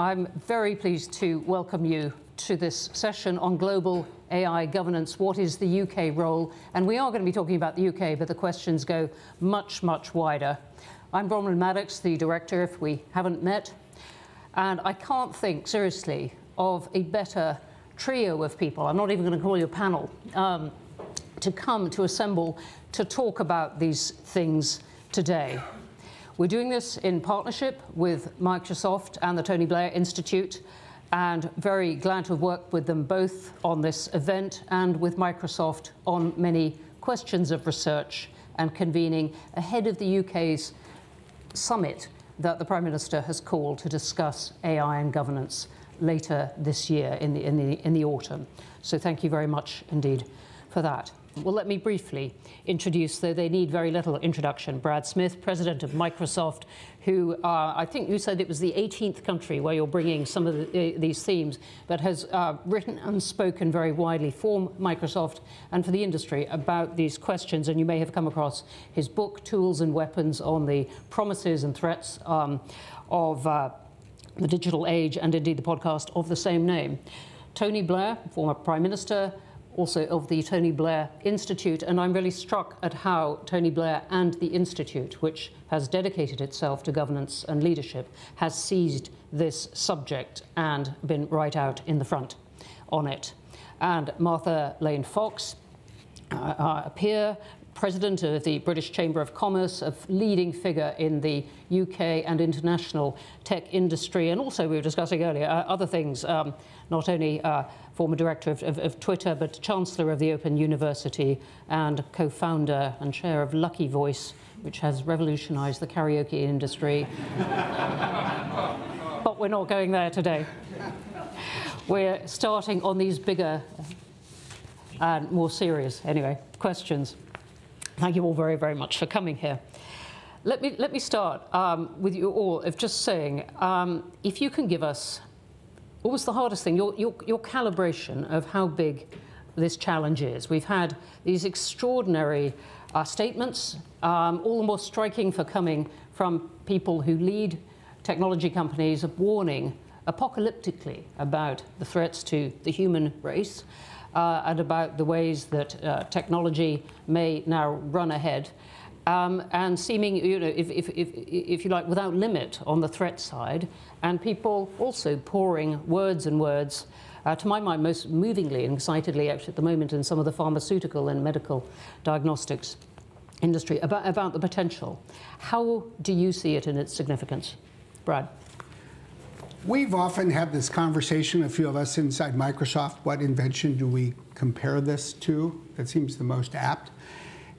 I'm very pleased to welcome you to this session on global AI governance. What is the UK role? And we are going to be talking about the UK, but the questions go much, much wider. I'm Bronwen Maddox, the director, if we haven't met. And I can't think, seriously, of a better trio of people, I'm not even going to call you a panel, um, to come to assemble to talk about these things today. We're doing this in partnership with Microsoft and the Tony Blair Institute, and very glad to have worked with them both on this event and with Microsoft on many questions of research and convening ahead of the UK's summit that the Prime Minister has called to discuss AI and governance later this year in the, in the, in the autumn. So thank you very much indeed for that. Well, let me briefly introduce, though they need very little introduction, Brad Smith, president of Microsoft, who uh, I think you said it was the 18th country where you're bringing some of the, uh, these themes, but has uh, written and spoken very widely for Microsoft and for the industry about these questions. And you may have come across his book, Tools and Weapons, on the promises and threats um, of uh, the digital age, and indeed the podcast of the same name. Tony Blair, former Prime Minister, also of the Tony Blair Institute, and I'm really struck at how Tony Blair and the Institute, which has dedicated itself to governance and leadership, has seized this subject and been right out in the front on it. And Martha Lane Fox, a peer, president of the British Chamber of Commerce, a leading figure in the UK and international tech industry, and also we were discussing earlier uh, other things, um, not only uh, former director of, of, of, Twitter, but chancellor of the Open University and co-founder and chair of Lucky Voice, which has revolutionized the karaoke industry. but we're not going there today. We're starting on these bigger and more serious, anyway, questions. Thank you all very, very much for coming here. Let me, let me start um, with you all of just saying, um, if you can give us, what was the hardest thing, your, your, your calibration of how big this challenge is. We've had these extraordinary uh, statements, um, all the more striking for coming from people who lead technology companies warning apocalyptically about the threats to the human race uh, and about the ways that uh, technology may now run ahead. Um, and seeming, you know, if, if, if, if you like, without limit on the threat side, and people also pouring words and words, uh, to my mind, most movingly and excitedly, actually, at the moment, in some of the pharmaceutical and medical diagnostics industry, about, about the potential. How do you see it in its significance? Brad? We've often had this conversation, a few of us inside Microsoft, what invention do we compare this to that seems the most apt?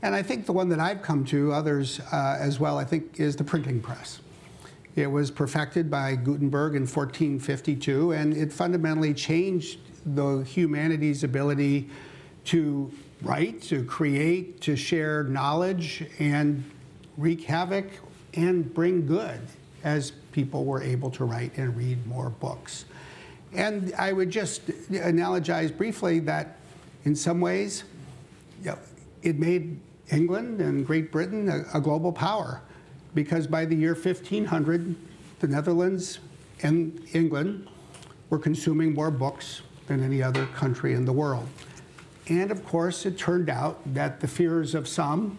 And I think the one that I've come to, others uh, as well, I think is the printing press. It was perfected by Gutenberg in 1452, and it fundamentally changed the humanity's ability to write, to create, to share knowledge, and wreak havoc and bring good as people were able to write and read more books. And I would just analogize briefly that in some ways, you know, it made England and Great Britain a, a, global power because by the year 1500, the Netherlands and England were consuming more books than any other country in the world. And of course, it turned out that the fears of some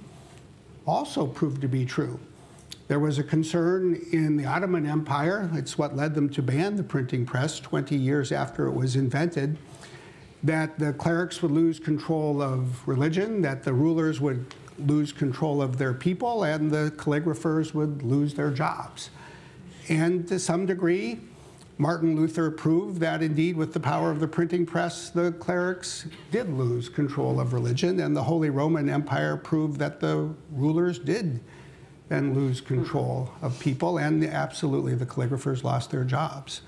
also proved to be true. There was a concern in the Ottoman Empire, it's what led them to ban the printing press 20 years after it was invented, that the clerics would lose control of religion, that the rulers would lose control of their people, and the calligraphers would lose their jobs. And to some degree, Martin Luther proved that indeed, with the power of the printing press, the clerics did lose control of religion, and the Holy Roman Empire proved that the rulers did and lose control of people, and absolutely the calligraphers lost their jobs.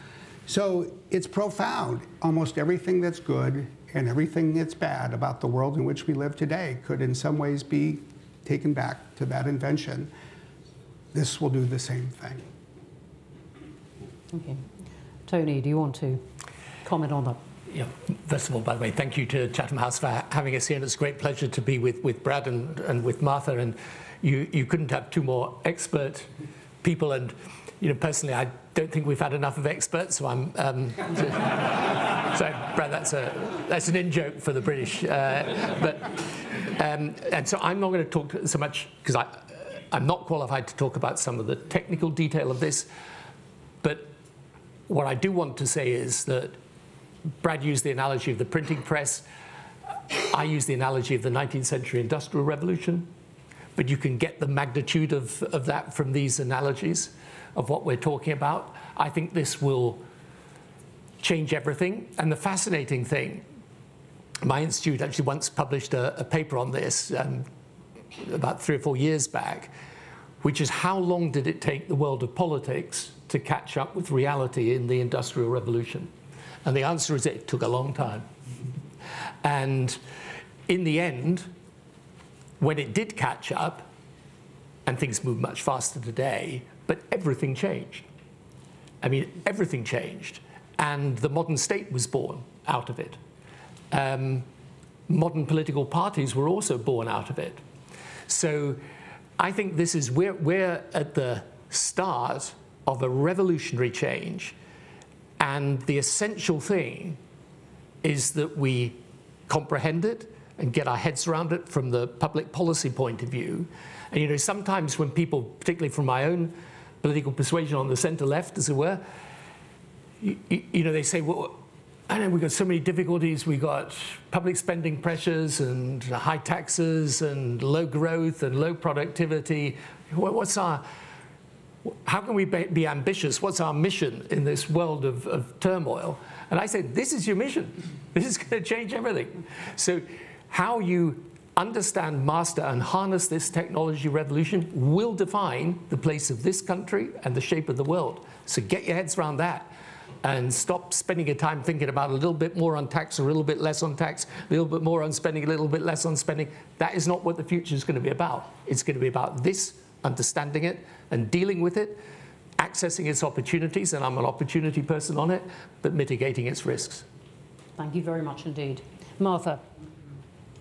So it's profound. Almost everything that's good and everything that's bad about the world in which we live today could, in some ways, be taken back to that invention. This will do the same thing. Okay. Tony, do you want to comment on that? Yeah, first of all, by the way, thank you to Chatham House for having us here. And it's a great pleasure to be with, with Brad and, and with Martha. And you, you couldn't have two more expert people. And you know, personally, I don't think we've had enough of experts. So I'm. Um, so, Brad, that's a that's an in joke for the British. Uh, but um, and so I'm not going to talk so much because I. I'm not qualified to talk about some of the technical detail of this, but what I do want to say is that Brad used the analogy of the printing press. I use the analogy of the 19th century industrial revolution, but you can get the magnitude of, of that from these analogies of what we're talking about. I think this will change everything. And the fascinating thing, my institute actually once published a, a paper on this um, about three or four years back, which is how long did it take the world of politics to catch up with reality in the Industrial Revolution? And the answer is it took a long time. And in the end, when it did catch up, and things move much faster today, but everything changed. I mean, everything changed. And the modern state was born out of it. Um, modern political parties were also born out of it. So I think this is, we're, we're at the start of a revolutionary change. And the essential thing is that we comprehend it and get our heads around it from the public policy point of view. And you know, sometimes when people, particularly from my own political persuasion on the center left, as it were, you, you know, they say, well, I know we've got so many difficulties. We've got public spending pressures and high taxes and low growth and low productivity. What's our, how can we be ambitious? What's our mission in this world of, of turmoil? And I said, this is your mission. This is going to change everything. So how you understand, master, and harness this technology revolution will define the place of this country and the shape of the world. So get your heads around that and stop spending your time thinking about a little bit more on tax, a little bit less on tax, a little bit more on spending, a little bit less on spending. That is not what the future is going to be about. It's going to be about this, understanding it and dealing with it, accessing its opportunities, and I'm an opportunity person on it, but mitigating its risks. Thank you very much indeed. Martha.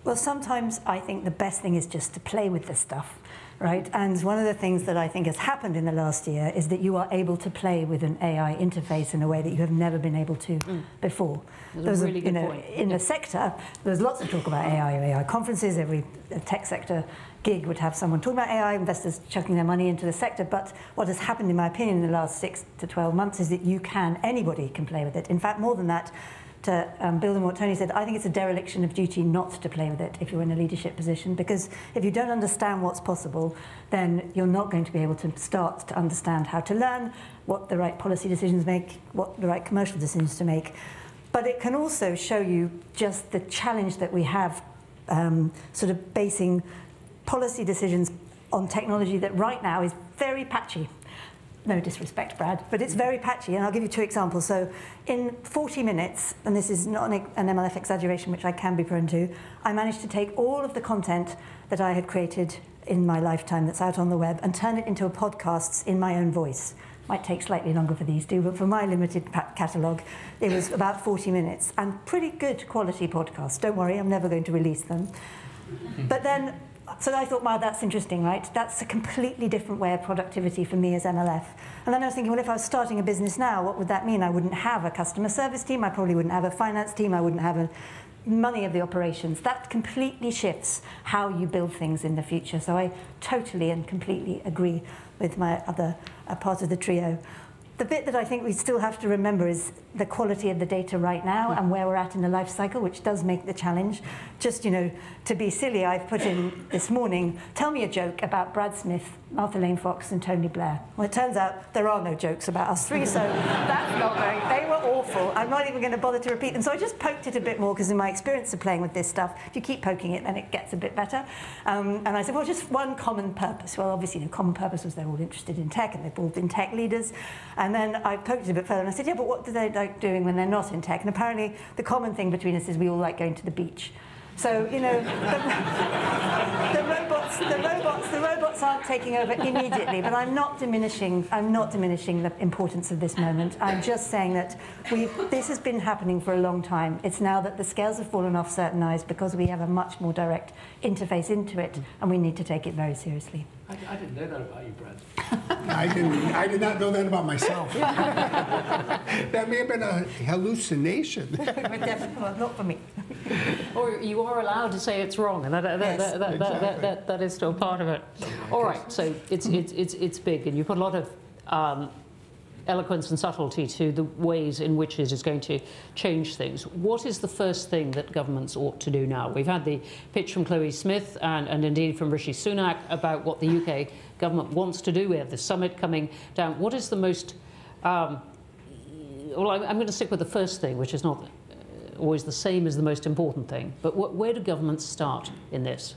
Well, sometimes I think the best thing is just to play with this stuff right? And one of the things that I think has happened in the last year is that you are able to play with an AI interface in a way that you have never been able to mm. before. That's a really you know, point. In yeah. the sector, there's lots of talk about AI, AI conferences, every tech sector gig would have someone talking about AI, investors chucking their money into the sector. But what has happened, in my opinion, in the last six to 12 months is that you can, anybody can play with it. In fact, more than that, to um, build on what Tony said, I think it's a dereliction of duty not to play with it if you're in a leadership position, because if you don't understand what's possible, then you're not going to be able to start to understand how to learn, what the right policy decisions make, what the right commercial decisions to make. But it can also show you just the challenge that we have um, sort of basing policy decisions on technology that right now is very patchy no disrespect, Brad, but it's very patchy, and I'll give you two examples. So in 40 minutes, and this is not an, MLF exaggeration, which I can be prone to, I managed to take all of the content that I had created in my lifetime that's out on the web and turn it into a podcast in my own voice. Might take slightly longer for these two, but for my limited catalogue, it was about 40 minutes and pretty good quality podcasts. Don't worry, I'm never going to release them. But then so I thought, wow, that's interesting, right? That's a completely different way of productivity for me as MLF. And then I was thinking, well, if I was starting a business now, what would that mean? I wouldn't have a customer service team. I probably wouldn't have a finance team. I wouldn't have a money of the operations. That completely shifts how you build things in the future. So I totally and completely agree with my other uh, part of the trio. The bit that I think we still have to remember is the quality of the data right now and where we're at in the life cycle, which does make the challenge. Just, you know, to be silly, I've put in this morning, tell me a joke about Brad Smith Martha Lane Fox and Tony Blair. Well, it turns out there are no jokes about us three, so that's not very... They were awful. I'm not even going to bother to repeat them. So I just poked it a bit more because in my experience of playing with this stuff, if you keep poking it, then it gets a bit better. Um, and I said, well, just one common purpose. Well, obviously, the common purpose was they're all interested in tech and they've all been tech leaders. And then I poked it a bit further and I said, yeah, but what do they like doing when they're not in tech? And apparently, the common thing between us is we all like going to the beach. So, you know, the, the, robots, the robots, the robots aren't taking over immediately, but I'm not diminishing, I'm not diminishing the importance of this moment. I'm just saying that we this has been happening for a long time. It's now that the scales have fallen off certain eyes because we have a much more direct interface into it, and we need to take it very seriously. I, I didn't know that about you, Brad. I didn't. I did not know that about myself. that may have been a hallucination. Definitely not for me. Or you are allowed to say it's wrong, and that, that, Yes, that, that, that, that, that, that is still part of it. All right, so it's, it's, it's, it's big, and you put a lot of um, eloquence and subtlety to the ways in which it is going to change things. What is the first thing that governments ought to do now? We've had the pitch from Chloe Smith and, and indeed from Rishi Sunak about what the UK government wants to do. We have the summit coming down. What is the most um, well, I'm, I'm going to stick with the first thing, which is not uh, always the same as the most important thing. But wh- where do governments start in this?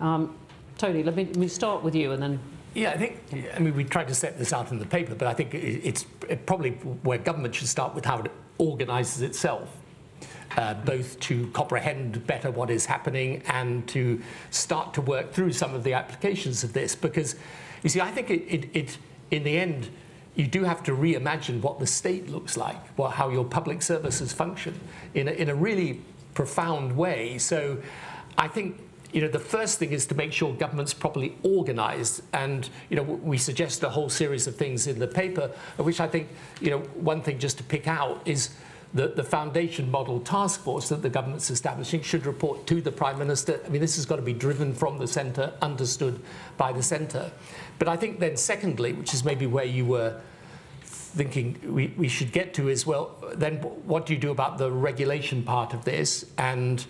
Um, Tony, let me, let me start with you and then. Yeah, I think, I mean, we tried to set this out in the paper, but I think it's probably where government should start with how it organises itself, uh, both to comprehend better what is happening and to start to work through some of the applications of this. Because, you see, I think it, it, it in the end, you do have to reimagine what the state looks like, what, how your public services function in a, in a really profound way. So I think you know, the first thing is to make sure government's properly organised, and you know, we suggest a whole series of things in the paper, which I think, you know, one thing just to pick out is that the foundation model task force that the government's establishing should report to the prime minister. I mean, this has got to be driven from the centre, understood by the centre. But I think then, secondly, which is maybe where you were thinking we, we should get to is well, then what do you do about the regulation part of this? And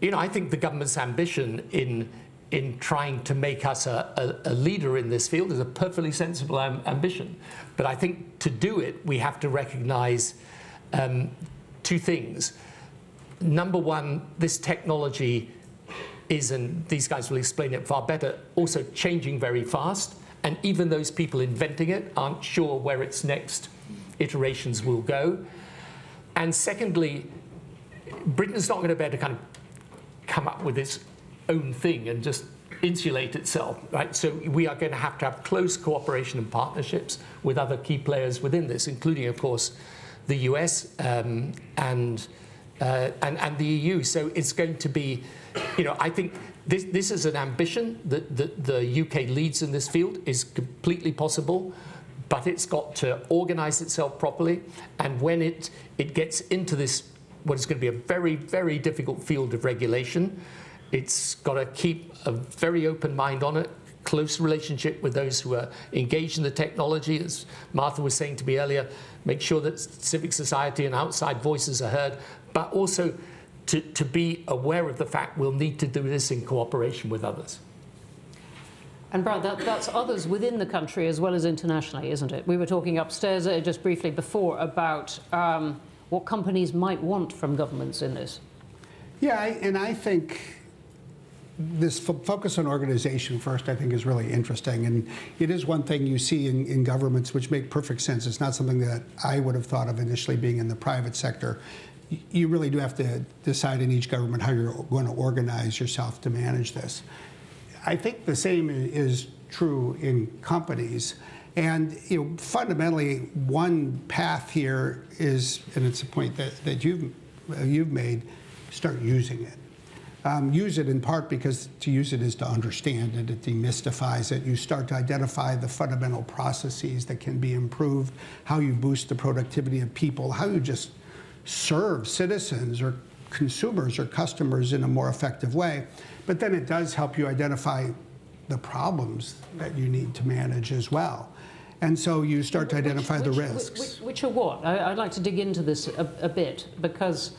you know, I think the government's ambition in in trying to make us a, a, a leader in this field is a perfectly sensible am- ambition. But I think to do it, we have to recognise um, two things. Number one, this technology is, and these guys will explain it far better, also changing very fast. And even those people inventing it aren't sure where its next iterations will go. And secondly, Britain's not going to be able to kind of come up with its own thing and just insulate itself, right? So we are going to have to have close cooperation and partnerships with other key players within this, including, of course, the US um, and, uh, and and the EU. So it's going to be, you know, I think this this is an ambition that, that the UK leads in this field is completely possible. But it's got to organise itself properly, and when it, it gets into this what is going to be a very, very difficult field of regulation. It's got to keep a very open mind on it, close relationship with those who are engaged in the technology. As Martha was saying to me earlier, make sure that civic society and outside voices are heard, but also to, to be aware of the fact we'll need to do this in cooperation with others. And Brad, that, that's others within the country as well as internationally, isn't it? We were talking upstairs uh, just briefly before about um, what companies might want from governments in this. Yeah, I, and I think this fo- focus on organization first, I think, is really interesting. And it is one thing you see in, in governments which make perfect sense. It's not something that I would have thought of initially being in the private sector. You really do have to decide in each government how you're going to organize yourself to manage this. I think the same is true in companies. And you know, fundamentally, one path here is, and it's a point that, that you've, you've made, start using it. Um, use it in part because to use it is to understand it, it demystifies it. You start to identify the fundamental processes that can be improved, how you boost the productivity of people, how you just serve citizens or consumers or customers in a more effective way. But then it does help you identify the problems that you need to manage as well. And so you start to identify the Which- risks. Which, which are what? I, I'd like to dig into this a, a bit because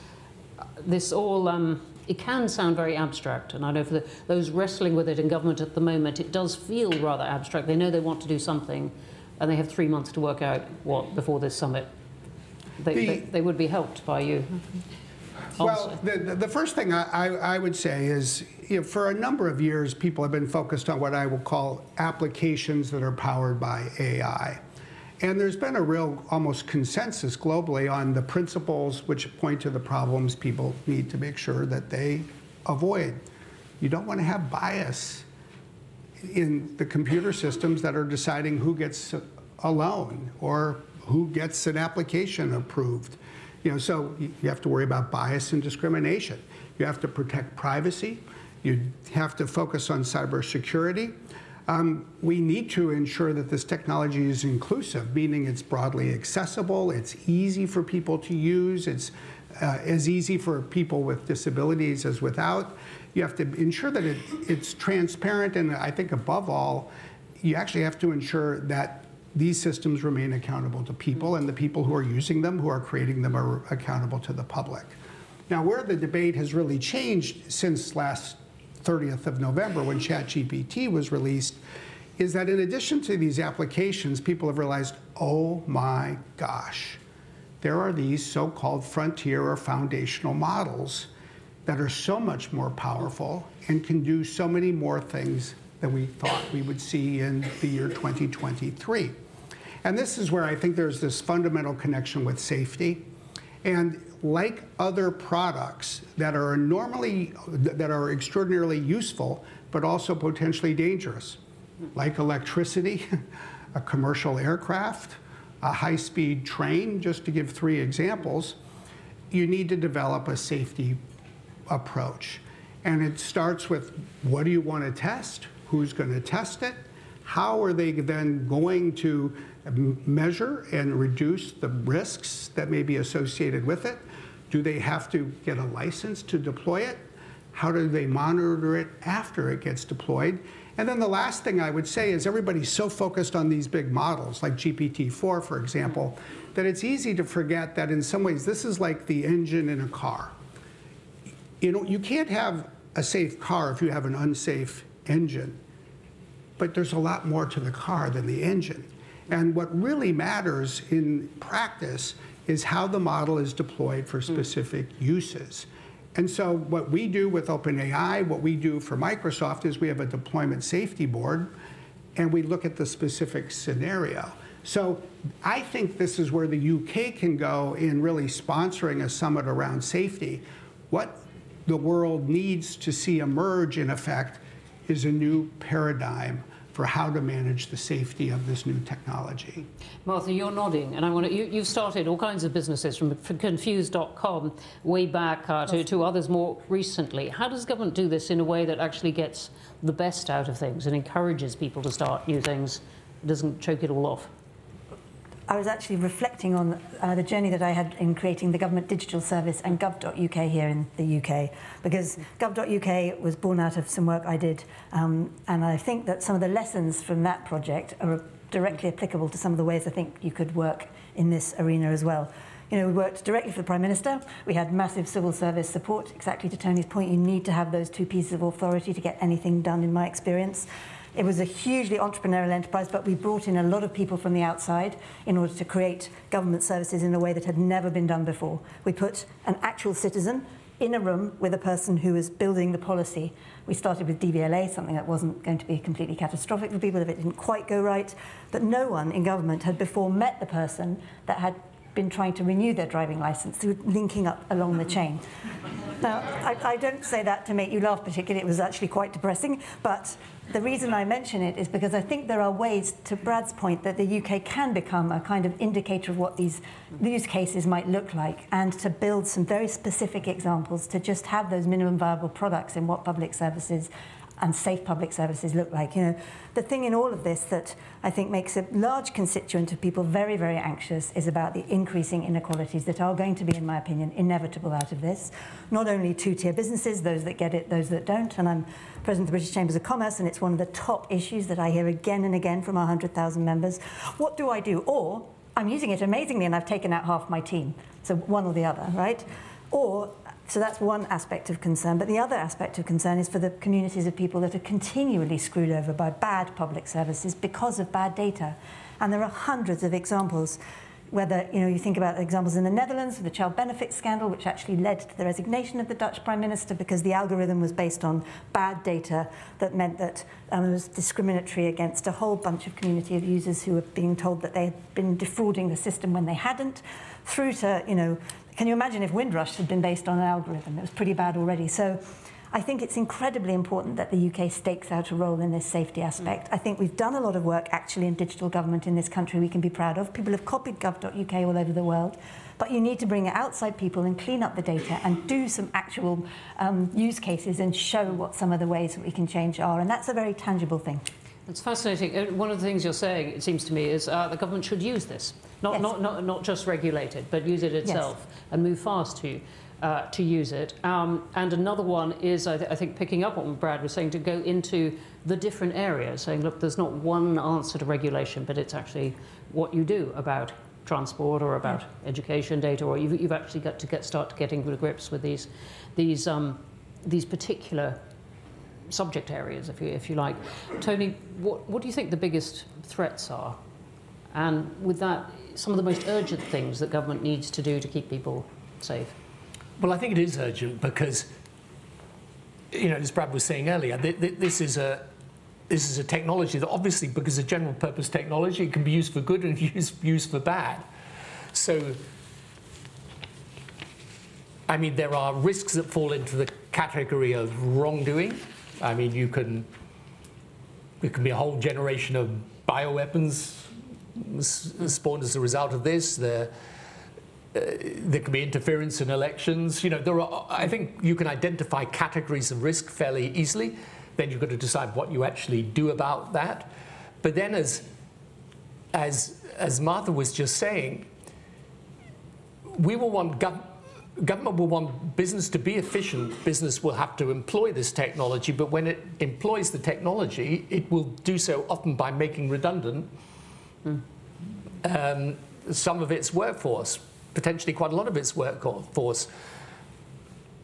this all, um, it can sound very abstract. And I know for the, those wrestling with it in government at the moment, it does feel rather abstract. They know they want to do something and they have three months to work out what before this summit. They, The- they, they would be helped by you. Well, the, the- first thing I, I, I would say is, you know, for a number of years, people have been focused on what I will call applications that are powered by AI. And there's been a real almost consensus globally on the principles which point to the problems people need to make sure that they avoid. You don't want to have bias in the computer systems that are deciding who gets a loan or who gets an application approved. You know, so you have to worry about bias and discrimination. You have to protect privacy. You have to focus on cybersecurity. Um, we need to ensure that this technology is inclusive, meaning it's broadly accessible, it's easy for people to use, it's uh, as easy for people with disabilities as without. You have to ensure that it, it's transparent, and I think above all, you actually have to ensure that these systems remain accountable to people, and the people who are using them, who are creating them, are accountable to the public. Now, where the debate has really changed since last 30th of November, when ChatGPT was released, is that in addition to these applications, people have realized, oh my gosh, there are these so called frontier or foundational models that are so much more powerful and can do so many more things than we thought we would see in the year 2023. And this is where I think there's this fundamental connection with safety. And like other products that are normally that are extraordinarily useful but also potentially dangerous like electricity a commercial aircraft a high-speed train just to give three examples you need to develop a safety approach. And it starts with what do you want to test? Who's going to test it? How are they then going to measure and reduce the risks that may be associated with it do they have to get a license to deploy it? How do they monitor it after it gets deployed? And then the last thing I would say is everybody's so focused on these big models, like GPT-4, for example, that it's easy to forget that in some ways this is like the engine in a car. You know, you can't have a safe car if you have an unsafe engine. But there's a lot more to the car than the engine. And what really matters in practice is how the model is deployed for specific mm. uses. And so what we do with OpenAI, what we do for Microsoft is we have a deployment safety board and we look at the specific scenario. So I think this is where the UK can go in really sponsoring a summit around safety. What the world needs to see emerge in effect is a new paradigm for how to manage the safety of this new technology. Martha, you're nodding, and I want to, you, have started all kinds of businesses from, from Confused.com way back uh, to, to others more recently. How does government do this in a way that actually gets the best out of things and encourages people to start new things, doesn't choke it all off? I was actually reflecting on uh, the journey that I had in creating the government digital service and gov.uk here in the UK, because gov.uk was born out of some work I did, um, and I think that some of the lessons from that project are directly applicable to some of the ways I think you could work in this arena as well. You know, we worked directly for the Prime Minister. We had massive civil service support. Exactly to Tony's point, you need to have those two pieces of authority to get anything done, in my experience. It was a hugely entrepreneurial enterprise, but we brought in a lot of people from the outside in order to create government services in a way that had never been done before. We put an actual citizen in a room with a person who was building the policy. We started with DVLA, something that wasn't going to be completely catastrophic for people if it didn't quite go right. But no one in government had before met the person that had been trying to renew their driving license through linking up along the chain. Now, I, I don't say that to make you laugh particularly, it was actually quite depressing, but the reason I mention it is because I think there are ways, to Brad's point, that the UK can become a kind of indicator of what these use cases might look like and to build some very specific examples to just have those minimum viable products in what public services and safe public services look like. You know, the thing in all of this that I think makes a large constituent of people very, very anxious is about the increasing inequalities that are going to be, in my opinion, inevitable out of this. Not only two-tier businesses, those that get it, those that don't, and I'm president of the British Chambers of Commerce, and it's one of the top issues that I hear again and again from our 100,000 members. What do I do? Or I'm using it amazingly and I've taken out half my team. So one or the other, right? Or so that's one aspect of concern. But the other aspect of concern is for the communities of people that are continually screwed over by bad public services because of bad data. And there are hundreds of examples whether you know you think about examples in the Netherlands with the child benefit scandal, which actually led to the resignation of the Dutch prime minister because the algorithm was based on bad data that meant that um, it was discriminatory against a whole bunch of community of users who were being told that they had been defrauding the system when they hadn't, through to you know can you imagine if Windrush had been based on an algorithm? It was pretty bad already. So I think it's incredibly important that the UK stakes out a role in this safety aspect. Mm. I think we've done a lot of work actually in digital government in this country we can be proud of. People have copied gov.uk all over the world. But you need to bring outside people and clean up the data and do some actual um, use cases and show what some of the ways that we can change are. And that's a very tangible thing. It's fascinating. Uh, One of the things you're saying, it seems to me, is uh, the government should use this, not, Yes. not, not, not just regulate it, but use it itself and move fast to, uh, to use it. Um, and another one is, I, th- I think, picking up on what Brad was saying, to go into the different areas, saying, look, there's not one answer to regulation, but it's actually what you do about transport or about education data, or you've, you've actually got to get, start getting to grips with these, these, um, these particular subject areas, if you, if you like. Tony, what, what do you think the biggest threats are? And with that, some of the most urgent things that government needs to do to keep people safe? Well, I think it is urgent because, you know, as Brad was saying earlier, th- th- this is a this is a technology that obviously, because it's a general purpose technology, it can be used for good and used, used for bad. So, I mean, there are risks that fall into the category of wrongdoing. I mean, you can, there can be a whole generation of bioweapons spawned as a result of this. There, uh, there can be interference in elections. You know, there are, I think you can identify categories of risk fairly easily. Then you've got to decide what you actually do about that. But then, as, as, as Martha was just saying, we will want gov- government will want business to be efficient. Business will have to employ this technology, but when it employs the technology, it will do so often by making redundant um, some of its workforce, potentially quite a lot of its workforce.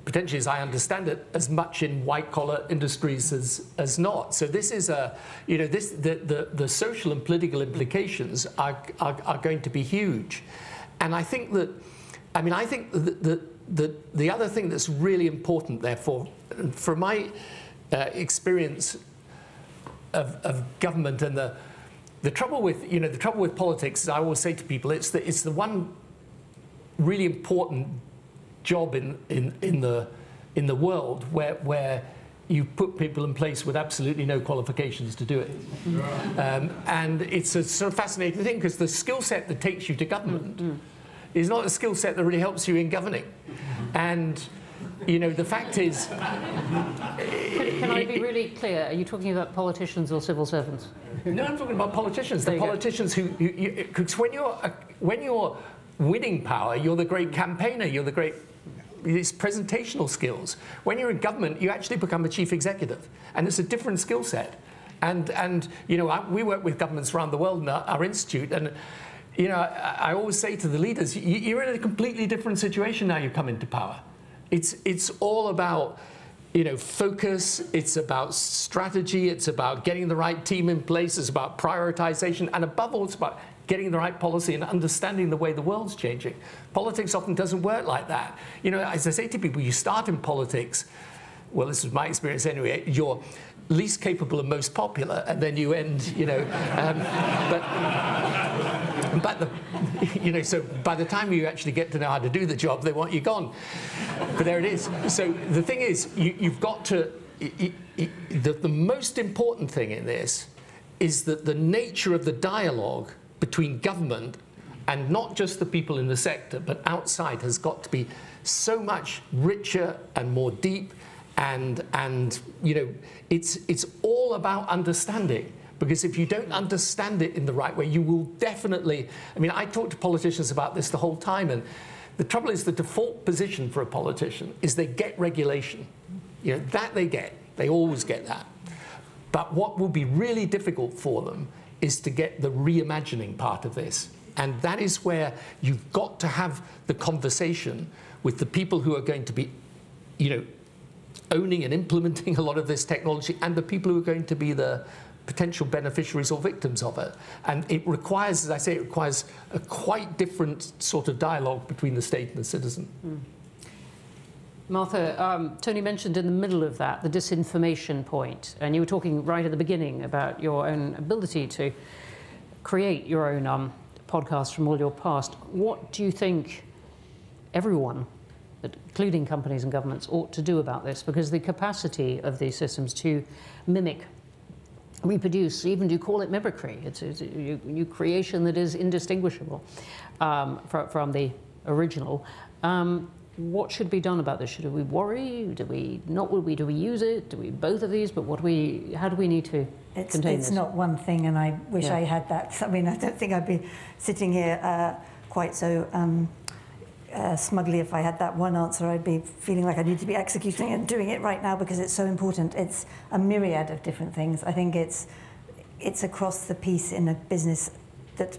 Potentially, as I understand it, as much in white collar industries as, as not. So this is a, you know, this the, the, the social and political implications are, are, are going to be huge. And I think that, I mean, I think that the, the, the other thing that's really important, therefore, from my uh, experience of, of government and the, the trouble with, you know, the trouble with politics is I always say to people, it's the, it's the one really important job in, in, in, the, in the world where, where you put people in place with absolutely no qualifications to do it. Um, and it's a sort of fascinating thing because the skill set that takes you to government is not a skill set that really helps you in governing. And, you know, the fact is, Can, can I be really clear? Are you talking about politicians or civil servants? No, I'm talking about politicians. There The politicians who, because when you're uh, when you're winning power, you're the great campaigner. You're the great. It's presentational skills. When you're in government, you actually become a chief executive, and it's a different skill set. And and you know, I, we work with governments around the world in our, our institute, and you know, I, always say to the leaders, you, you're in a completely different situation now. You come into power. It's it's all about you know, focus, it's about strategy, it's about getting the right team in place, it's about prioritization, and above all, it's about getting the right policy and understanding the way the world's changing. Politics often doesn't work like that. You know, as I say to people, you start in politics, well, this is my experience anyway, you're least capable and most popular, and then you end, you know, um, but, but the, you know, so by the time you actually get to know how to do the job, they want you gone. But there it is. So the thing is, you, you've got to, the, the most important thing in this is that the nature of the dialogue between government and not just the people in the sector, but outside has got to be so much richer and more deep and and you know it's it's all about understanding. Because if you don't understand it in the right way you will definitely i mean i talk to politicians about this the whole time. And the trouble is the default position for a politician is they get regulation. You know that they get. They always get that. But what will be really difficult for them is to get the reimagining part of this. And that is where you've got to have the conversation with the people who are going to be, you know, owning and implementing a lot of this technology and the people who are going to be the potential beneficiaries or victims of it. And it requires, as I say, it requires a quite different sort of dialogue between the state and the citizen. Martha, um, Tony mentioned in the middle of that the disinformation point, and you were talking right at the beginning about your own ability to create your own um, podcast from all your past. What do you think everyone, including companies and governments, ought to do about this? Because the capacity of these systems to mimic, reproduce, even do you call it mimicry? It's, it's a new, creation that is indistinguishable um, fro- from the original. Um, what should be done about this? Should we worry? Do we not? Would we? Do we use it? Do we both of these? But what do we? How do we need to It's, contain it's this? not one thing, and I wish Yeah. I had that. I mean, I don't think I'd be sitting here uh, quite so um, uh, smugly if I had that one answer. I'd be feeling like I need to be executing it and doing it right now because it's so important. It's a myriad of different things. I think it's it's across the piece in a business that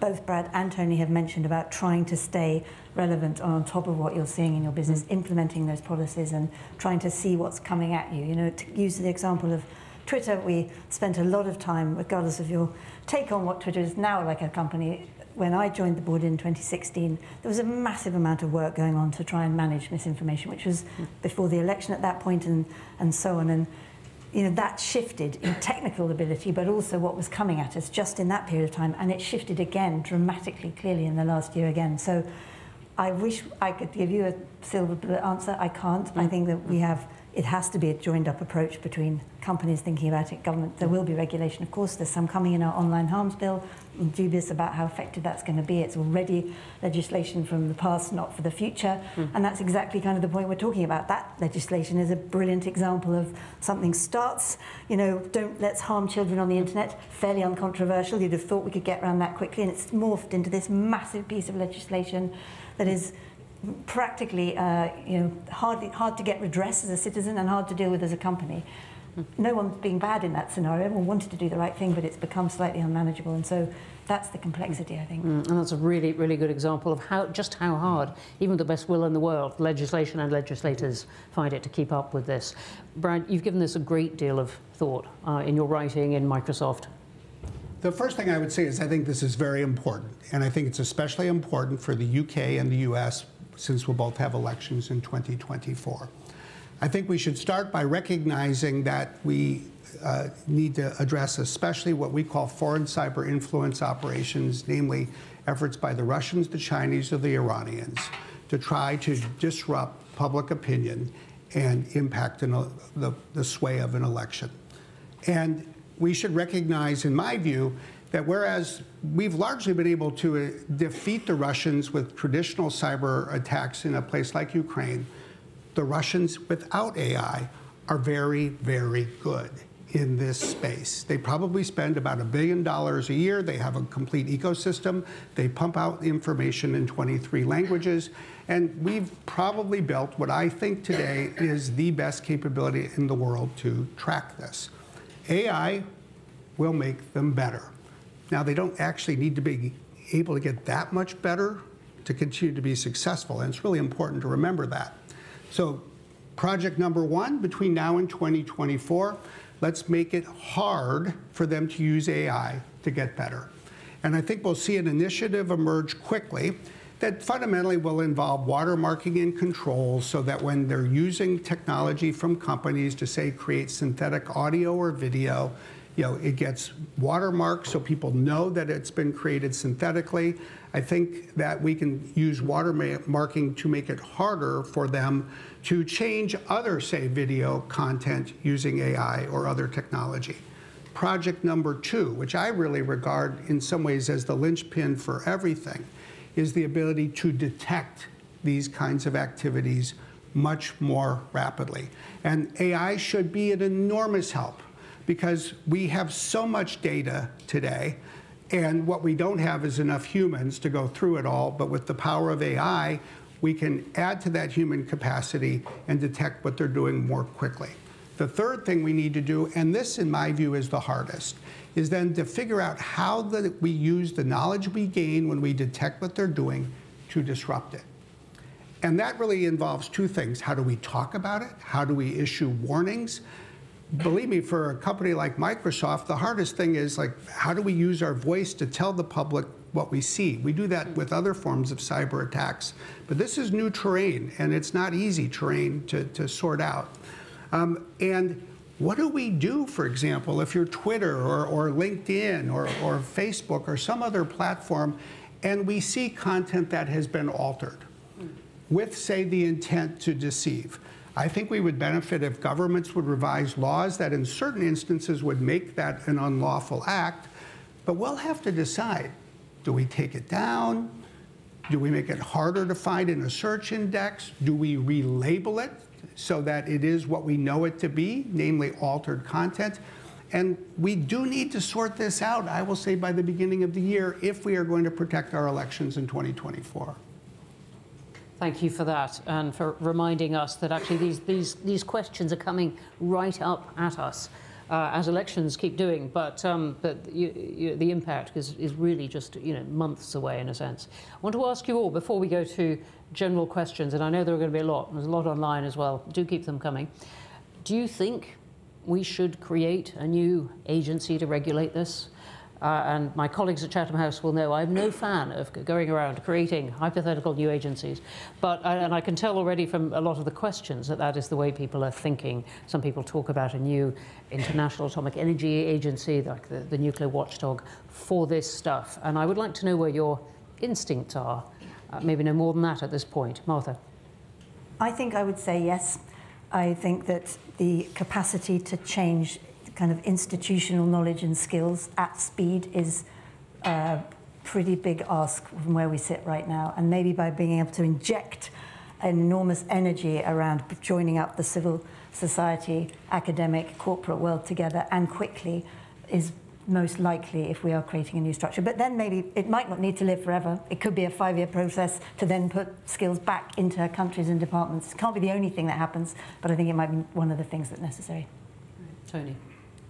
both Brad and Tony have mentioned about trying to stay relevant on top of what you're seeing in your business, implementing those policies and trying to see what's coming at you. You know, to use the example of Twitter, we spent a lot of time, regardless of your take on what Twitter is now like a company. When I joined the board in 2016, there was a massive amount of work going on to try and manage misinformation, which was hmm. before the election at that point and, and so on. And you know, that shifted in technical ability, but also what was coming at us just in that period of time. And it shifted again dramatically, clearly in the last year again. So I wish I could give you a silver bullet answer. I can't. I hmm. think that we have, it has to be a joined up approach between companies thinking about it, government. There hmm. will be regulation, of course. There's some coming in our online harms bill. Dubious about how effective that's going to be. It's already legislation from the past, not for the future. And that's exactly kind of the point we're talking about. That legislation is a brilliant example of something starts, you know, don't let's harm children on the internet, fairly uncontroversial. You'd have thought we could get around that quickly. And it's morphed into this massive piece of legislation that is practically, uh, you know, hardly, hard to get redress as a citizen and hard to deal with as a company. No one's being bad in that scenario. Everyone wanted to do the right thing, but it's become slightly unmanageable. And so that's the complexity, I think. Mm, and that's a really, really good example of how just how hard, even with the best will in the world, legislation and legislators find it to keep up with this. Brad, you've given this a great deal of thought uh, in your writing in Microsoft. The first thing I would say is I think this is very important, and I think it's especially important for the UK and the US since we'll both have elections in 2024. I think we should start by recognizing that we uh, need to address especially what we call foreign cyber influence operations, namely efforts by the Russians, the Chinese, or the Iranians to try to disrupt public opinion and impact an, the, the sway of an election. And we should recognize, in my view, that whereas we've largely been able to uh, defeat the Russians with traditional cyber attacks in a place like Ukraine, the Russians without AI are very, very good in this space. They probably spend about a billion dollars a year. They have a complete ecosystem. They pump out information in 23 languages. And we've probably built what I think today is the best capability in the world to track this. AI will make them better. Now, they don't actually need to be able to get that much better to continue to be successful, and it's really important to remember that. So, project number one between now and 2024, let's make it hard for them to use AI to get better. And I think we'll see an initiative emerge quickly that fundamentally will involve watermarking and controls so that when they're using technology from companies to say create synthetic audio or video, you know, it gets watermarked so people know that it's been created synthetically. I think that we can use watermarking to make it harder for them to change other, say, video content using AI or other technology. Project number two, which I really regard in some ways as the linchpin for everything, is the ability to detect these kinds of activities much more rapidly. And AI should be an enormous help because we have so much data today, and what we don't have is enough humans to go through it all. But with the power of AI, we can add to that human capacity and detect what they're doing more quickly. The third thing we need to do, and this in my view is the hardest, is then to figure out how that we use the knowledge we gain when we detect what they're doing to disrupt it. And that really involves two things. How do we talk about it? How do we issue warnings? Believe me, for a company like Microsoft, the hardest thing is like, how do we use our voice to tell the public what we see? We do that with other forms of cyber attacks. But this is new terrain, and it's not easy terrain to, to sort out. Um, and what do we do, for example, if you're Twitter or, or LinkedIn or, or Facebook or some other platform, and we see content that has been altered with, say, the intent to deceive? I think we would benefit if governments would revise laws that, in certain instances, would make that an unlawful act. But we'll have to decide do we take it down? Do we make it harder to find in a search index? Do we relabel it so that it is what we know it to be, namely altered content? And we do need to sort this out, I will say, by the beginning of the year if we are going to protect our elections in 2024. Thank you for that and for reminding us that actually these, these, these questions are coming right up at us. Uh, as elections keep doing, but, um, but you, you, the impact is, is really just you know, months away in a sense. I want to ask you all, before we go to general questions, and I know there are going to be a lot, there's a lot online as well, do keep them coming. Do you think we should create a new agency to regulate this? Uh, and my colleagues at Chatham House will know I'm no fan of going around creating hypothetical new agencies. But, uh, and I can tell already from a lot of the questions that that is the way people are thinking. Some people talk about a new International Atomic Energy Agency, like the, the nuclear watchdog, for this stuff. And I would like to know where your instincts are. Uh, maybe no more than that at this point. Martha. I think I would say yes. I think that the capacity to change kind of institutional knowledge and skills at speed is a pretty big ask from where we sit right now. And maybe by being able to inject an enormous energy around joining up the civil society, academic, corporate world together and quickly is most likely if we are creating a new structure. But then maybe it might not need to live forever. It could be a five-year process to then put skills back into countries and departments. It can't be the only thing that happens, but I think it might be one of the things that's necessary. Tony.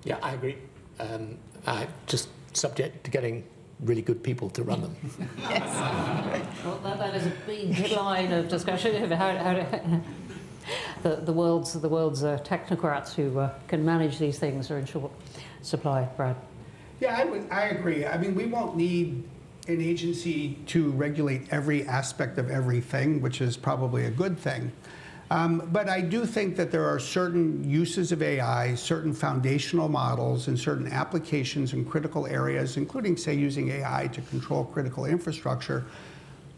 Yeah, I agree. Um, I just subject to getting really good people to run them. yes. Well, that, that is a big line of discussion of how, how to, the, the world's, the world's uh, technocrats who uh, can manage these things are in short supply. Brad. Yeah, I, would, I agree. I mean, we won't need an agency to regulate every aspect of everything, which is probably a good thing. Um, but I do think that there are certain uses of AI, certain foundational models, and certain applications in critical areas, including, say, using AI to control critical infrastructure,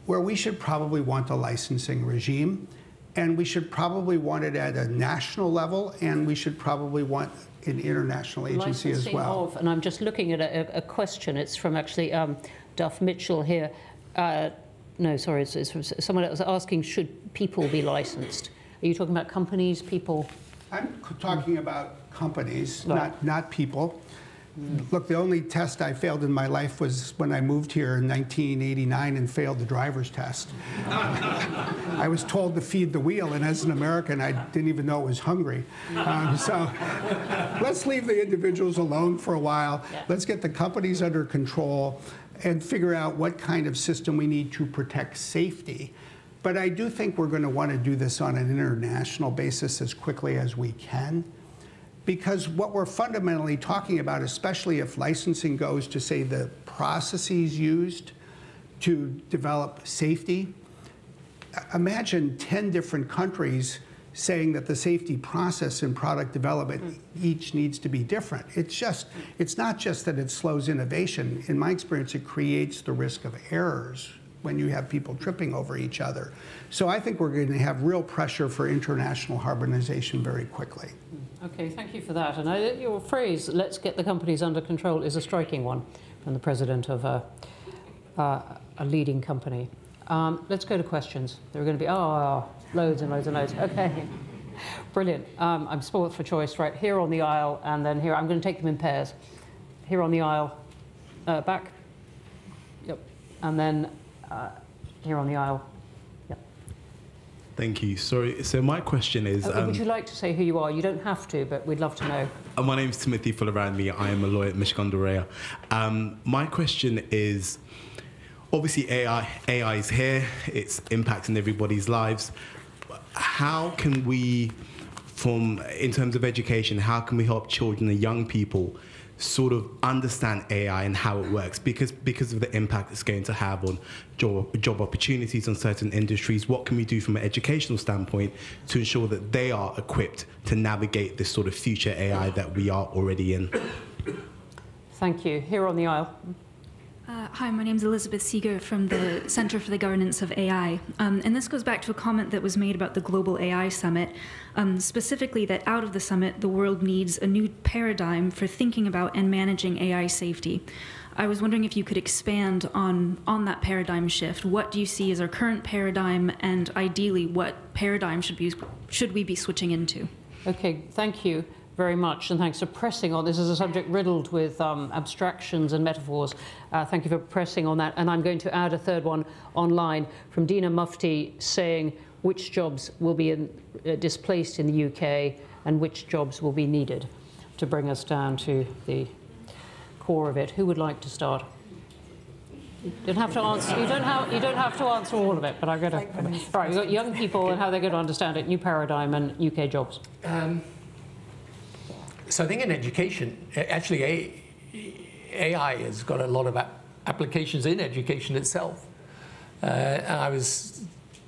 where we should probably want a licensing regime. And we should probably want it at a national level, and we should probably want an international agency Licensing as well. Of, and I'm just looking at a, a question. It's from actually um, Duff Mitchell here. Uh, no, sorry, it's, it's from someone else asking, should people be licensed? Are you talking about companies, people? I'm talking about companies, right. not, not people. Look, the only test I failed in my life was when I moved here in 1989 and failed the driver's test. I was told to feed the wheel, and as an American, I didn't even know it was hungry. Um, so let's leave the individuals alone for a while. Yeah. Let's get the companies under control and figure out what kind of system we need to protect safety. But I do think we're going to want to do this on an international basis as quickly as we can. Because what we're fundamentally talking about, especially if licensing goes to, say, the processes used to develop safety, imagine 10 different countries saying that the safety process in product development each needs to be different. It's just, it's not just that it slows innovation. In my experience, it creates the risk of errors when you have people tripping over each other. So I think we're going to have real pressure for international harmonization very quickly. Okay, thank you for that. And I, your phrase, let's get the companies under control, is a striking one from the president of a, uh, a leading company. Um, let's go to questions. There are going to be, oh, loads and loads and loads. Okay. Brilliant. Um, I'm spoiled for choice, right? Here on the aisle, and then here. I'm going to take them in pairs. Here on the aisle, uh, back. Yep. And then uh, here on the aisle. Yep. Thank you. Sorry. So my question is. Uh, um, would you like to say who you are? You don't have to, but we'd love to know. Uh, my name is Timothy Fuller-Radley. I am a lawyer at Mishcon de Reya. Um, my question is. Obviously, AI, AI is here. It's impacting everybody's lives. How can we, from in terms of education, how can we help children and young people sort of understand AI and how it works because because of the impact it's going to have on job, job opportunities on certain industries. What can we do from an educational standpoint to ensure that they are equipped to navigate this sort of future AI that we are already in? Thank you. Here on the aisle. Uh, hi, my name is Elizabeth Seger from the Center for the Governance of AI. Um, and this goes back to a comment that was made about the Global AI Summit, um, specifically that out of the summit, the world needs a new paradigm for thinking about and managing AI safety. I was wondering if you could expand on, on that paradigm shift. What do you see as our current paradigm, and ideally, what paradigm should, be, should we be switching into? Okay, thank you very much, and thanks for pressing on. This is a subject riddled with um, abstractions and metaphors. Uh, thank you for pressing on that. And I'm going to add a third one online from Dina Mufti saying which jobs will be in, uh, displaced in the UK and which jobs will be needed to bring us down to the core of it. Who would like to start? You don't have to answer. You don't have. You don't have to answer all of it. But I'm going to. All right. We've got young people and how they're going to understand it. New paradigm and UK jobs. Um, so I think in education, actually, AI has got a lot of applications in education itself. Uh, I was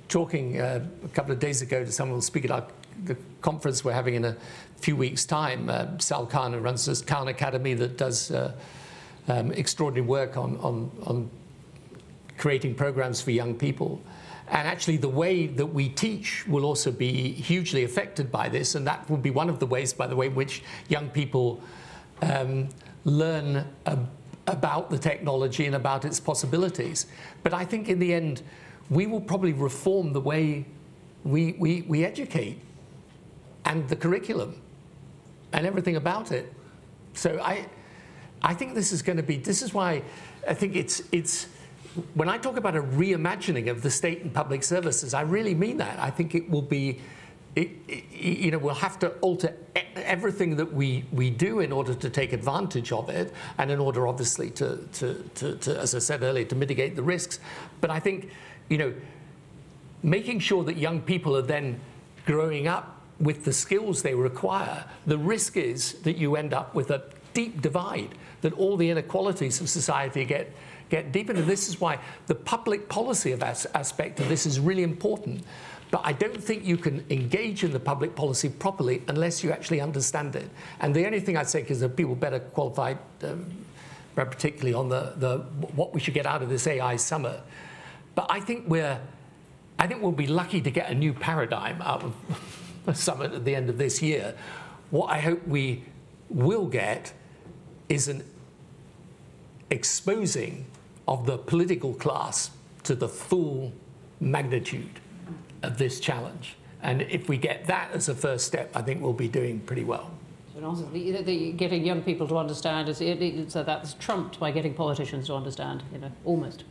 talking uh, a couple of days ago to someone who will speak at our, the conference we're having in a few weeks' time. Uh, Sal Khan, who runs this Khan Academy that does uh, um, extraordinary work on, on, on creating programs for young people. And actually, the way that we teach will also be hugely affected by this. And that will be one of the ways, by the way, in which young people um, learn ab about the technology and about its possibilities. But I think in the end, we will probably reform the way we, we, we educate and the curriculum and everything about it. So I, I think this is going to be, this is why I think it's, it's, when I talk about a reimagining of the state and public services, I really mean that. I think it will be, it, it, you know, we'll have to alter everything that we, we do in order to take advantage of it, and in order, obviously, to, to, to, to, as I said earlier, to mitigate the risks. But I think, you know, making sure that young people are then growing up with the skills they require, the risk is that you end up with a deep divide, that all the inequalities of society get get deep into. This is why the public policy of as aspect of this is really important. But I don't think you can engage in the public policy properly unless you actually understand it. And the only thing I'd say is that people better qualified, um, particularly on the, the what we should get out of this AI summit. But I think we're, I think we'll be lucky to get a new paradigm out of a summit at the end of this year. What I hope we will get is an exposing of the political class to the full magnitude of this challenge. And if we get that as a first step, I think we'll be doing pretty well. So the, the, getting young people to understand is it, it, so that's trumped by getting politicians to understand, you know, almost.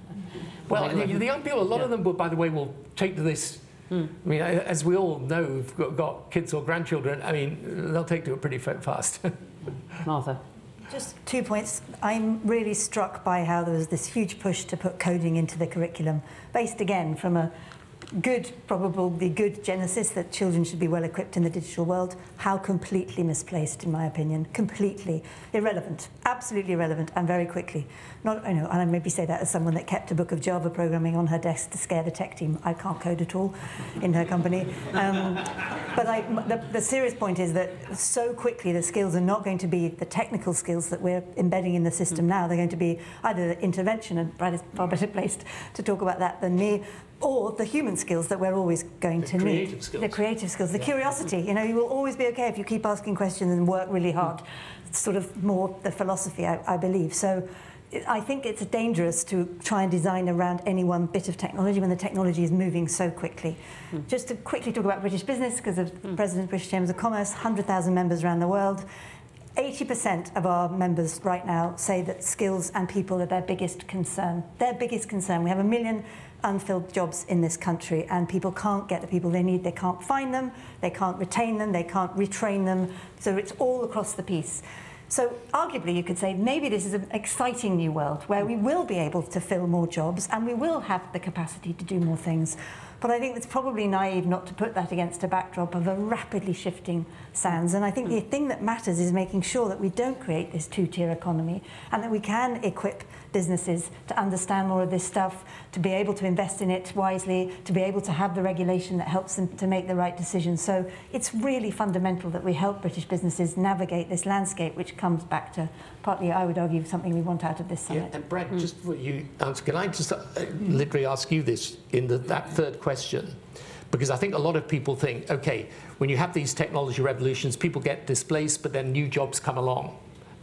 Well, the, the, young people, a lot yeah. of them, will, by the way, will take to this. Hmm. I mean, as we all know, who've got, got kids or grandchildren, I mean, they'll take to it pretty fast. Martha. Just two points. I'm really struck by how there was this huge push to put coding into the curriculum, based again from a good, probably good genesis that children should be well equipped in the digital world. How completely misplaced, in my opinion. Completely irrelevant. Absolutely irrelevant, and very quickly. Not, I know, and I maybe say that as someone that kept a book of Java programming on her desk to scare the tech team. I can't code at all in her company. Um, but I, the, the serious point is that so quickly the skills are not going to be the technical skills that we're embedding in the system now. They're going to be either intervention, and Brad is far better placed to talk about that than me, or the human skills that we're always going the to need. Skills. The creative skills, the yeah. curiosity. You know, you will always be okay if you keep asking questions and work really hard. It's sort of more the philosophy, I, I believe. So I think it's dangerous to try and design around any one bit of technology when the technology is moving so quickly. Mm. Just to quickly talk about British business, because of mm. President of British Chambers of Commerce, 100,000 members around the world. 80% of our members right now say that skills and people are their biggest concern. Their biggest concern. We have a million unfilled jobs in this country and people can't get the people they need. They can't find them, they can't retain them, they can't retrain them. So it's all across the piece. So arguably you could say maybe this is an exciting new world where we will be able to fill more jobs and we will have the capacity to do more things. But I think it's probably naive not to put that against a backdrop of a rapidly shifting sands. And I think the thing that matters is making sure that we don't create this two-tier economy and that we can equip businesses to understand more of this stuff, to be able to invest in it wisely, to be able to have the regulation that helps them to make the right decisions. So it's really fundamental that we help British businesses navigate this landscape, which comes back to partly, I would argue, something we want out of this summit. Yeah, and Brad, mm. just for you answer, can I just uh, literally ask you this in the, that third question? Because I think a lot of people think, okay, when you have these technology revolutions, people get displaced, but then new jobs come along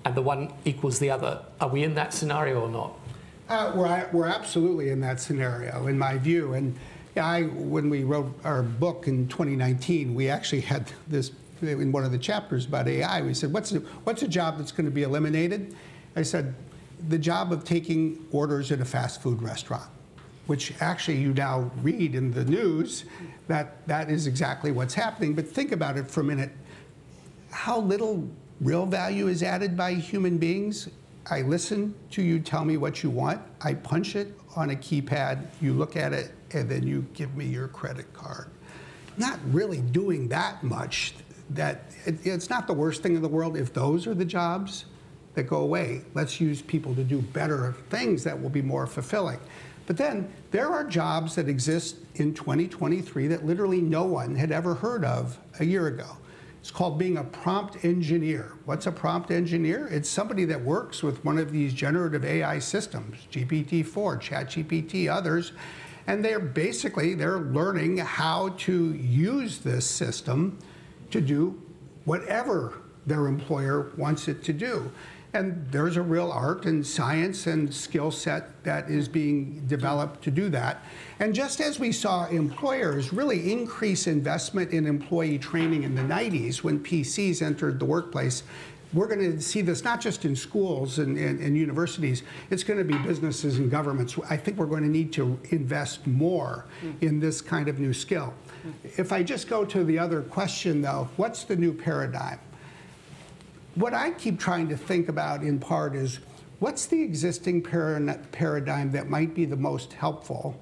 and the one equals the other. Are we in that scenario or not? Uh, we're, we're absolutely in that scenario, in my view. And I, when we wrote our book in 2019, we actually had this in one of the chapters about AI. We said, what's a, what's a job that's going to be eliminated? I said, the job of taking orders at a fast food restaurant, which actually you now read in the news that that is exactly what's happening. But think about it for a minute. How little real value is added by human beings? I listen to you tell me what you want. I punch it on a keypad. You look at it, and then you give me your credit card. Not really doing that much. That it, it's not the worst thing in the world if those are the jobs that go away. Let's use people to do better things that will be more fulfilling. But then there are jobs that exist in 2023 that literally no one had ever heard of a year ago. It's called being a prompt engineer. What's a prompt engineer? It's somebody that works with one of these generative AI systems, GPT-4, ChatGPT, others, and they're basically they're learning how to use this system to do whatever their employer wants it to do. And there's a real art and science and skill set that is being developed to do that. And just as we saw employers really increase investment in employee training in the 90s when PCs entered the workplace, we're going to see this not just in schools and, and, and, universities, it's going to be businesses and governments. I think we're going to need to invest more in this kind of new skill. If I just go to the other question, though, what's the new paradigm? What I keep trying to think about in part is what's the existing paradigm that might be the most helpful,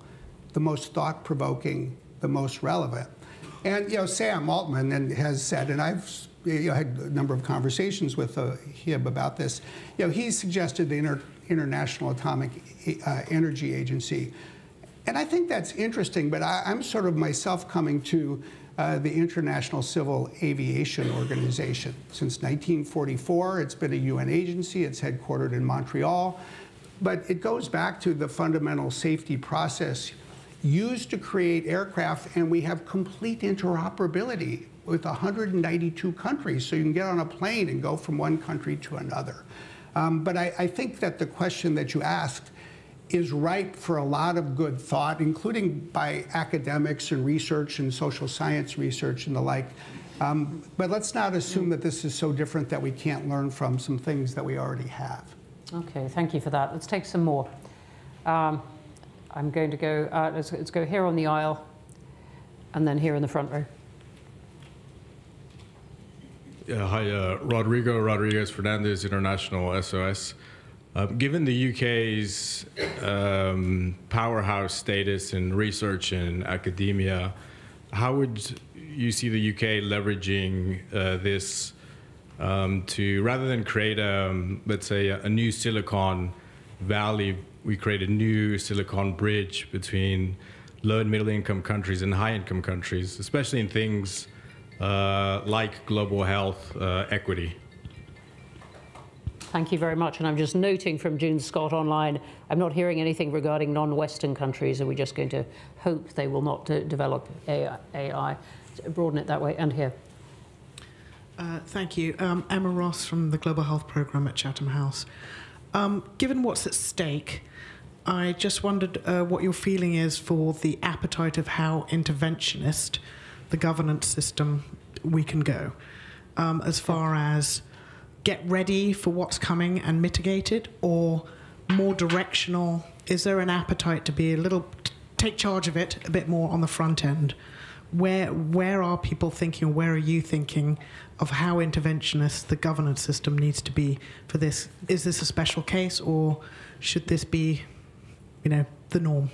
the most thought provoking, the most relevant? And you know, Sam Altman has said, and I've you know, had a number of conversations with uh, him about this. You know, he's suggested the Inter International Atomic uh, Energy Agency, and I think that's interesting. But I, I'm sort of myself coming to uh, the International Civil Aviation Organization. Since 1944, it's been a UN agency. It's headquartered in Montreal. But it goes back to the fundamental safety process used to create aircraft, and we have complete interoperability with 192 countries. So you can get on a plane and go from one country to another. Um, but I, I think that the question that you asked is ripe for a lot of good thought, including by academics and research and social science research and the like. Um, but let's not assume that this is so different that we can't learn from some things that we already have. Okay, thank you for that. Let's take some more. Um, I'm going to go, uh, let's, let's go here on the aisle and then here in the front row. Yeah, hi, uh, Rodrigo Rodriguez Fernandez, International SOS. Um, given the UK's um, powerhouse status in research and academia, how would you see the UK leveraging uh, this um, to, rather than create, a, um, let's say, a, a, new Silicon Valley, we create a new Silicon Bridge between low and middle income countries and high income countries, especially in things uh, like global health uh, equity? Thank you very much. And I'm just noting from June Scott online, I'm not hearing anything regarding non-Western countries. Are we just going to hope they will not develop AI? Broaden it that way. And here. Uh, thank you. Um, Emma Ross from the Global Health Programme at Chatham House. Um, given what's at stake, I just wondered uh, what your feeling is for the appetite of how interventionist the governance system we can go, um, as far as get ready for what's coming and mitigate it, or more directional? Is there an appetite to be a little take charge of it a bit more on the front end? Where where are people thinking? Where are you thinking of how interventionist the governance system needs to be for this? Is this a special case, or should this be, you know, the norm?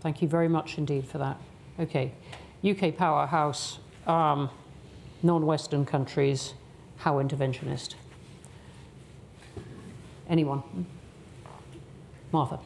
Thank you very much indeed for that. Okay, UK powerhouse, um, non-Western countries, how interventionist? Anyone? Martha.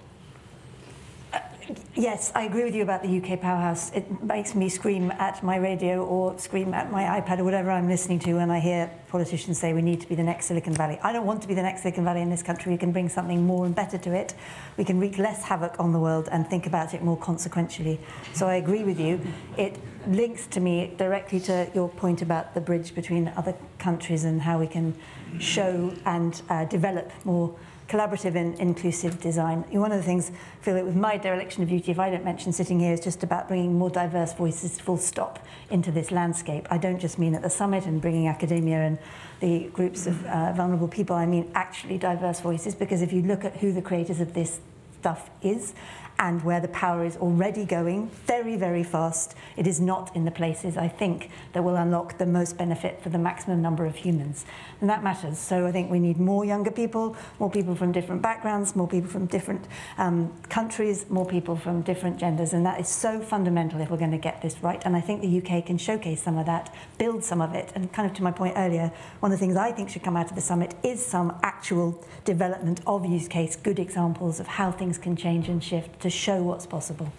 Yes, I agree with you about the UK powerhouse. It makes me scream at my radio or scream at my iPad or whatever I'm listening to when I hear politicians say we need to be the next Silicon Valley. I don't want to be the next Silicon Valley in this country. We can bring something more and better to it. We can wreak less havoc on the world and think about it more consequentially. So I agree with you. It links to me directly to your point about the bridge between other countries and how we can show and uh, develop more collaborative and inclusive design. One of the things that with my dereliction of duty, if I don't mention sitting here, is just about bringing more diverse voices, full stop, into this landscape. I don't just mean at the summit and bringing academia and the groups of uh, vulnerable people, I mean actually diverse voices, because if you look at who the creators of this stuff is and where the power is already going very, very fast. It is not in the places, I think, that will unlock the most benefit for the maximum number of humans. And that matters. So I think we need more younger people, more people from different backgrounds, more people from different um, countries, more people from different genders. And that is so fundamental if we're going to get this right. And I think the UK can showcase some of that, build some of it. And kind of to my point earlier, one of the things I think should come out of the summit is some actual development of use case, good examples of how things can change and shift to show what's possible.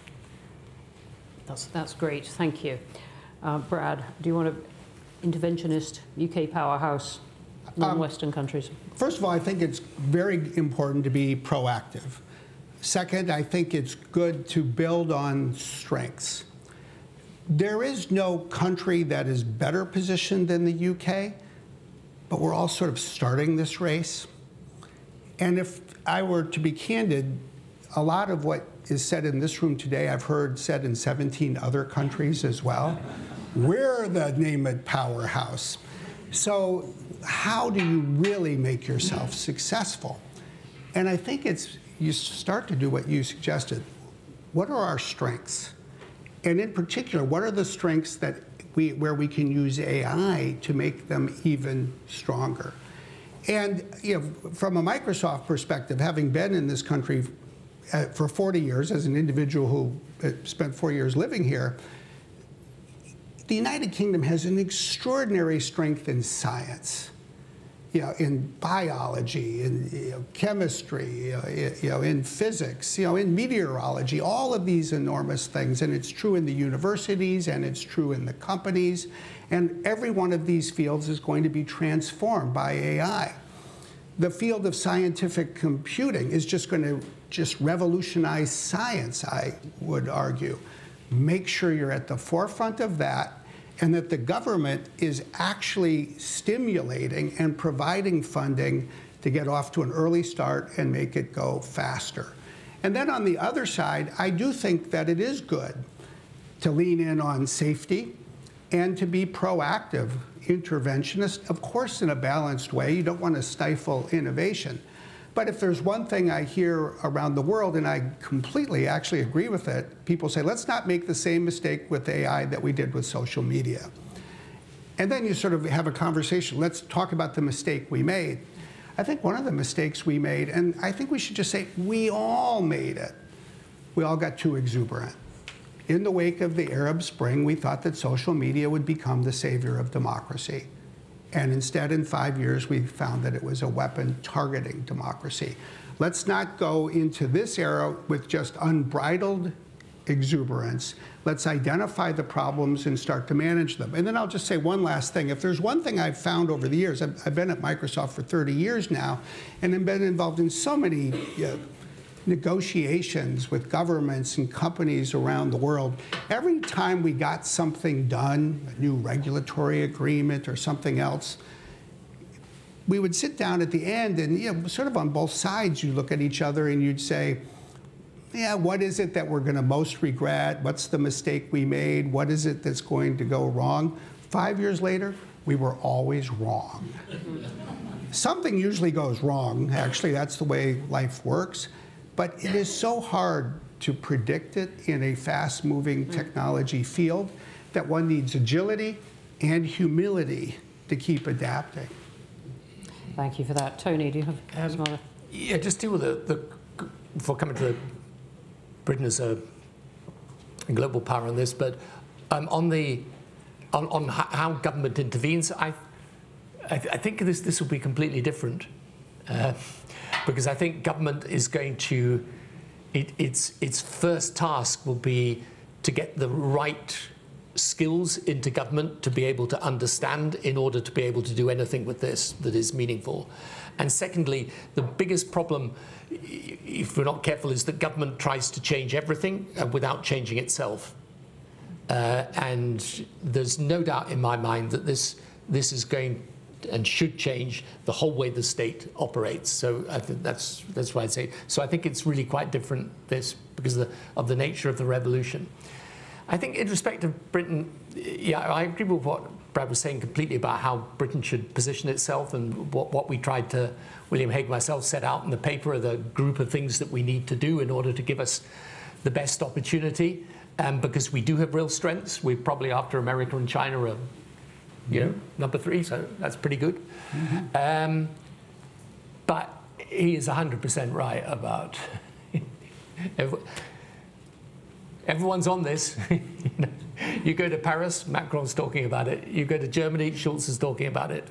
That's, that's great, thank you. Uh, Brad, do you want to, interventionist, UK powerhouse, non-Western um, countries? First of all, I think it's very important to be proactive. Second, I think it's good to build on strengths. There is no country that is better positioned than the UK, but we're all sort of starting this race. And if I were to be candid, a lot of what is said in this room today, I've heard said in 17 other countries as well. We're the name it powerhouse. So, how do you really make yourself successful? And I think it's you start to do what you suggested. What are our strengths? And in particular, what are the strengths that we, where we can use AI to make them even stronger? And you know, from a Microsoft perspective, having been in this country for 40 years as an individual who uh, spent four years living here, the United Kingdom has an extraordinary strength in science. You know, in biology, in you know, chemistry, you know, in physics, you know, in meteorology, all of these enormous things. And it's true in the universities and it's true in the companies. And every one of these fields is going to be transformed by AI. The field of scientific computing is just going to just revolutionize science, I would argue. Make sure you're at the forefront of that and that the government is actually stimulating and providing funding to get off to an early start and make it go faster. And then on the other side, I do think that it is good to lean in on safety and to be proactive, interventionist, of course, in a balanced way. You don't want to stifle innovation. But if there's one thing I hear around the world, and I completely actually agree with it, people say, let's not make the same mistake with AI that we did with social media. And then you sort of have a conversation. Let's talk about the mistake we made. I think one of the mistakes we made, and I think we should just say we all made it, we all got too exuberant. In the wake of the Arab Spring, we thought that social media would become the savior of democracy. And instead, in five years, we found that it was a weapon targeting democracy. Let's not go into this era with just unbridled exuberance. Let's identify the problems and start to manage them. And then I'll just say one last thing. If there's one thing I've found over the years, I've, I've been at Microsoft for 30 years now, and I've been involved in so many uh, negotiations with governments and companies around the world, every time we got something done, a new regulatory agreement or something else, we would sit down at the end and you know, sort of on both sides, you look at each other and you'd say, yeah, what is it that we're going to most regret? What's the mistake we made? What is it that's going to go wrong? Five years later, we were always wrong. Something usually goes wrong. Actually, that's the way life works. But it is so hard to predict it in a fast moving mm. technology field that one needs agility and humility to keep adapting. Thank you for that. Tony, do you have um, some other? Yeah, just deal with the, the before coming to the, Britain as a, a global power on this, but um, on the on, on how government intervenes, I I, I think this this will be completely different. Uh, because I think government is going to it, its, its first task will be to get the right skills into government to be able to understand in order to be able to do anything with this that is meaningful. And secondly, the biggest problem, if we're not careful, is that government tries to change everything uh, without changing itself. Uh, and there's no doubt in my mind that this, this is going and should change the whole way the state operates. So I think that's, that's why I say. So I think it's really quite different, this, because of the, of the nature of the revolution. I think in respect of Britain, yeah, I agree with what Brad was saying completely about how Britain should position itself and what, what we tried to, William Hague myself set out in the paper are the group of things that we need to do in order to give us the best opportunity. Um, because we do have real strengths. We're probably after America and China are, you know, number three, so that's pretty good. Mm-hmm. Um, but he is 100% right about everyone's on this. you go to Paris, Macron's talking about it. You go to Germany, Scholz is talking about it.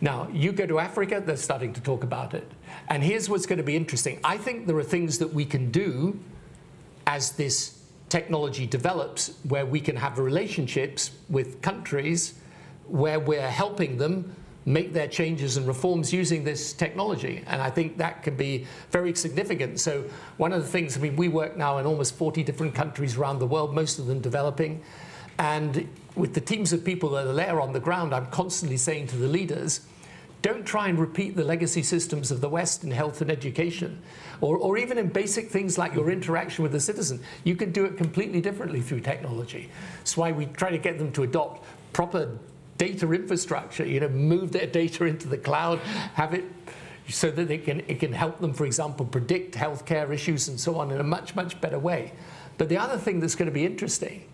Now, you go to Africa, they're starting to talk about it. And here's what's going to be interesting. I think there are things that we can do as this technology develops where we can have relationships with countries where we're helping them make their changes and reforms using this technology. And I think that can be very significant. So one of the things, I mean, we work now in almost 40 different countries around the world, most of them developing. And with the teams of people that are there on the ground, I'm constantly saying to the leaders, don't try and repeat the legacy systems of the West in health and education, or, or even in basic things like your interaction with the citizen. You can do it completely differently through technology. That's why we try to get them to adopt proper data infrastructure, you know, move their data into the cloud, have it so that it can, it can help them, for example, predict healthcare issues and so on in a much, much better way. But the other thing that's going to be interesting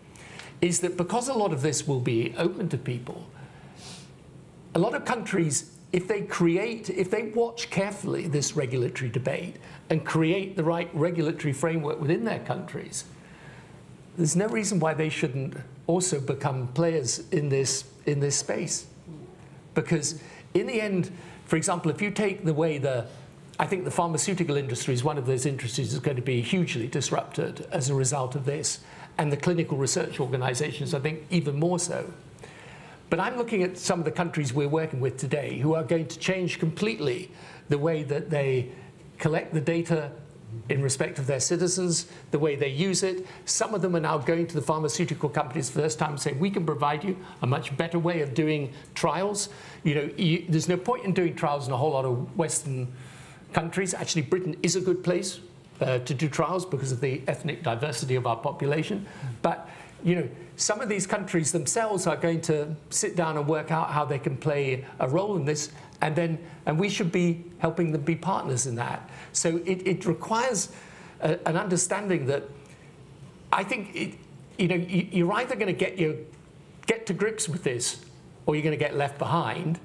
is that because a lot of this will be open to people, a lot of countries if they create, if they watch carefully this regulatory debate and create the right regulatory framework within their countries, there's no reason why they shouldn't also become players in this, in this space. Because in the end, for example, if you take the way the, I think the pharmaceutical industry is one of those industries that's going to be hugely disrupted as a result of this, and the clinical research organizations, I think, even more so. But I'm looking at some of the countries we're working with today who are going to change completely the way that they collect the data in respect of their citizens, the way they use it. Some of them are now going to the pharmaceutical companies for the first time and saying, we can provide you a much better way of doing trials. You know, you, there's no point in doing trials in a whole lot of Western countries. Actually, Britain is a good place uh, to do trials because of the ethnic diversity of our population. But you know, some of these countries themselves are going to sit down and work out how they can play a role in this, and then and we should be helping them be partners in that. So it, it requires a, an understanding that I think it, you know you, are either going to get your get to grips with this, or you're going to get left behind.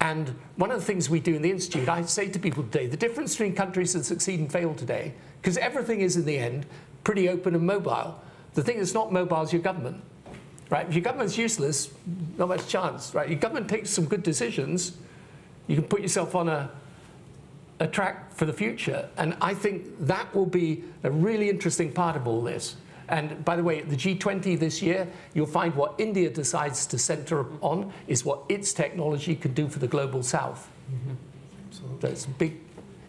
And one of the things we do in the institute, I say to people today, the difference between countries that succeed and fail today, because everything is in the end pretty open and mobile. The thing that's not mobile is your government. Right? If your government's useless, not much chance. Right? Your government takes some good decisions, you can put yourself on a, a track for the future. And I think that will be a really interesting part of all this. And by the way, at the G20 this year, you'll find what India decides to center on is what its technology can do for the global south. Mm -hmm. So it's a big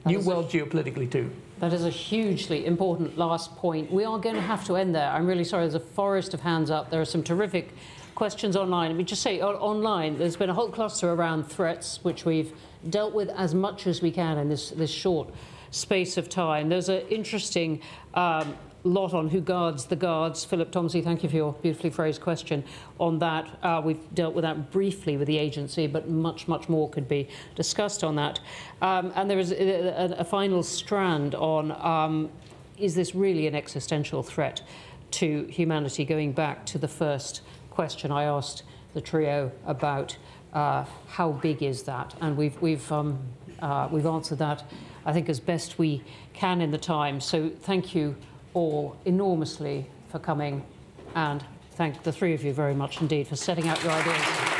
new world geopolitically too. That is a hugely important last point. We are going to have to end there. I'm really sorry, there's a forest of hands up. There are some terrific questions online. Let me just say, online, there's been a whole cluster around threats, which we've dealt with as much as we can in this, this short space of time. There's an interesting um, lot on who guards the guards. Philip Tomsey, thank you for your beautifully phrased question on that. Uh, we've dealt with that briefly with the agency, but much, much more could be discussed on that. Um, and there is a, a, a final strand on um, is this really an existential threat to humanity, going back to the first question I asked the trio about uh, how big is that? And we've, we've, um, uh, we've answered that, I think, as best we can in the time. So thank you all enormously for coming and thank the three of you very much indeed for setting out your ideas.